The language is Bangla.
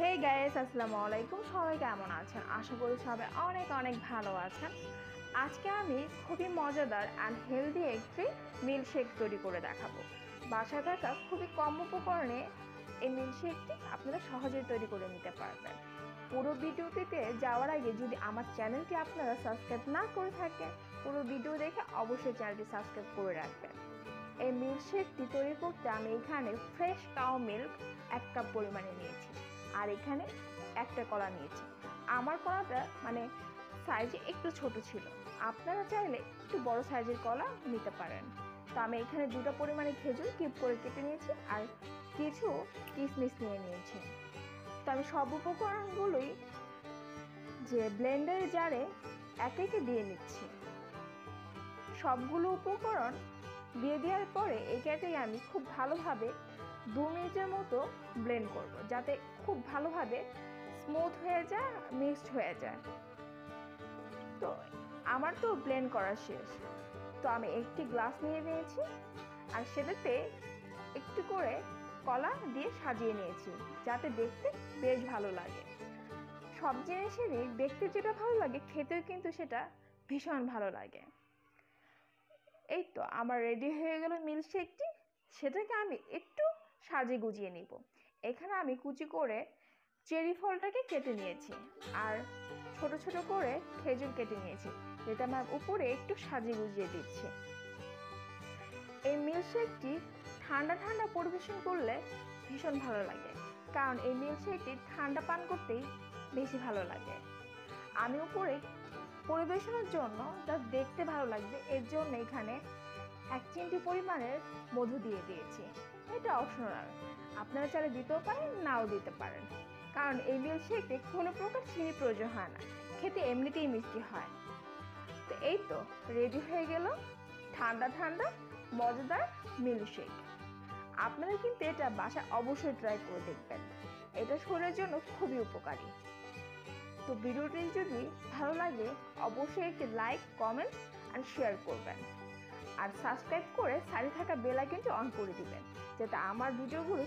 হে গাইস আসসালামু আলাইকুম সবাই কেমন আছেন? আশা করি সবাই অনেক অনেক ভালো আছেন। আজকে আমি খুবই মজাদার অ্যান্ড হেলদি একটি মিল্কশেক তৈরি করে দেখাবো। বাসায় থাকা খুবই কম উপকরণে এই মিল্কশেকটি আপনারা সহজেই তৈরি করে নিতে পারবেন। পুরো ভিডিওটিতে যাওয়ার আগে যদি আমার চ্যানেলটি আপনারা সাবস্ক্রাইব না করে থাকেন, পুরো ভিডিও দেখে অবশ্যই চ্যানেলটি সাবস্ক্রাইব করে রাখবেন। এই মিল্কশেকটি তৈরি করতে আমি এখানে ফ্রেশ কাউ মিল্ক এক কাপ পরিমাণে নিয়েছি। আর এখানে একটা কলা নিয়েছি। আমার কলাটা মানে সাইজে একটু ছোট ছিল। আপনারা চাইলে একটু বড় সাইজের কলা নিতে পারেন। তো আমি এখানে দুটো পরিমাণে খেজুর কিপ করে কেটে নিয়েছি আর কিছু কিশমিশ নিয়ে নিয়েছি। তো আমি সব উপকরণগুলোই যে ব্লেন্ডার জারে একে একে দিয়ে নিচ্ছি। সবগুলো উপকরণ দিয়ে দেওয়ার পরে এটাকে আমি খুব ভালোভাবে দু মিনিটের মতো ব্লেন্ড করব, যাতে খুব ভালোভাবে স্মুথ হয়ে যায়, মিক্সড হয়ে যায়। তো আমার তো ব্লেন্ড করা শেষ। তো আমি একটি গ্লাস নিয়ে নিয়েছি, আর সেটাতে একটু করে কলা দিয়ে সাজিয়ে নিয়েছি, যাতে দেখতে বেশ ভালো লাগে। সব জিনিসেরই, দেখতে যেটা ভালো লাগে, খেতেও কিন্তু সেটা ভীষণ ভালো লাগে। এই তো আমার রেডি হয়ে গেল মিল্কশেকটি সেটাকে আমি একটু সাজে গুজিয়ে নিব। এখানে আমি কুচি করে চেরি ফলটাকে কেটে নিয়েছি আর ছোট ছোট করে খেজুর কেটে নিয়েছি, যেটা আমার উপরে একটু সাজিয়ে গুজিয়ে দিচ্ছি। এই মিল্কশেকটি ঠান্ডা ঠান্ডা পরিবেশন করলে ভীষণ ভালো লাগে, কারণ এই মিল্কশেকটি ঠান্ডা পান করতেই বেশি ভালো লাগে। আমি উপরে পরিবেশনের জন্য যা দেখতে ভালো লাগবে, এর জন্য এখানে এক চিমটি পরিমাণের মধু দিয়ে দিয়েছি। এটা অপশনাল। আপনারা চাইলে দিতেও পারেন, নাও দিতে পারেন। কারণ এই মিল্কশেকে কোনো প্রকার চিনি প্রয়োজন হয় না। খেতে এমনিতেই মিষ্টি হয়। তো এই তো রেডি হয়ে গেল ঠান্ডা ঠান্ডা মজাদার মিল্কশেক আপনারা কিন্তু এটা বাসায় অবশ্যই ট্রাই করে দেখবেন। এটা শরীরের জন্য খুবই উপকারী। তো ভিডিওটি যদি ভালো লাগে, অবশ্যই একটি লাইক কমেন্ট অ্যান্ড শেয়ার করবেন। আর সাবস্ক্রাইব করে সাইডে থাকা বেল অন করে দিবেন, যাতে আমার ভিডিওগুলো